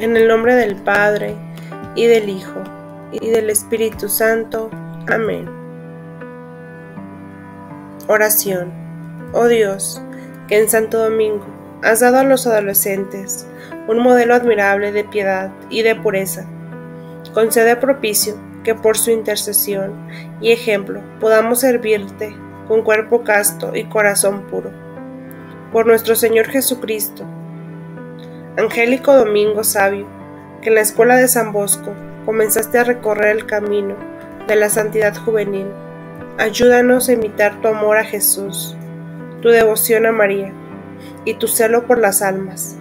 En el nombre del Padre, y del Hijo, y del Espíritu Santo. Amén. Oración. Oh Dios, que en Santo Domingo has dado a los adolescentes un modelo admirable de piedad y de pureza. Concede propicio que por su intercesión y ejemplo podamos servirte con cuerpo casto y corazón puro. Por nuestro Señor Jesucristo, Angélico Domingo Sabio, que en la escuela de San Bosco comenzaste a recorrer el camino de la santidad juvenil. Ayúdanos a imitar tu amor a Jesús, tu devoción a María y tu celo por las almas.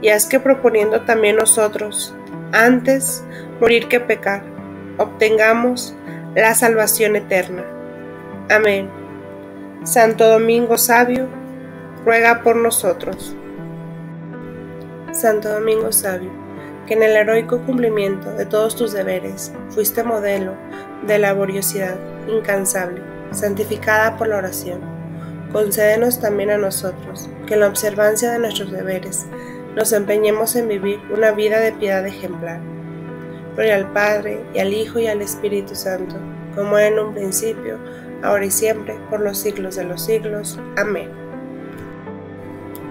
Y haz que proponiendo también nosotros, antes morir que pecar, obtengamos la salvación eterna. Amén. Santo Domingo Sabio, ruega por nosotros. Santo Domingo Sabio, que en el heroico cumplimiento de todos tus deberes fuiste modelo de laboriosidad incansable, santificada por la oración. Concédenos también a nosotros, que en la observancia de nuestros deberes nos empeñemos en vivir una vida de piedad ejemplar. Gloria al Padre, y al Hijo, y al Espíritu Santo, como en un principio, ahora y siempre, por los siglos de los siglos. Amén.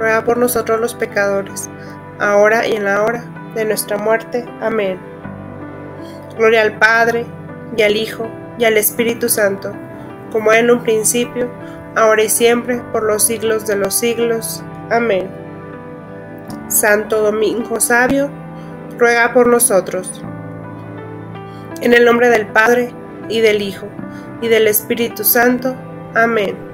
ruega por nosotros los pecadores, ahora y en la hora de nuestra muerte. Amén. Gloria al Padre, y al Hijo, y al Espíritu Santo, como en un principio, ahora y siempre, por los siglos de los siglos. Amén. Santo Domingo Sabio, ruega por nosotros. En el nombre del Padre, y del Hijo, y del Espíritu Santo. Amén.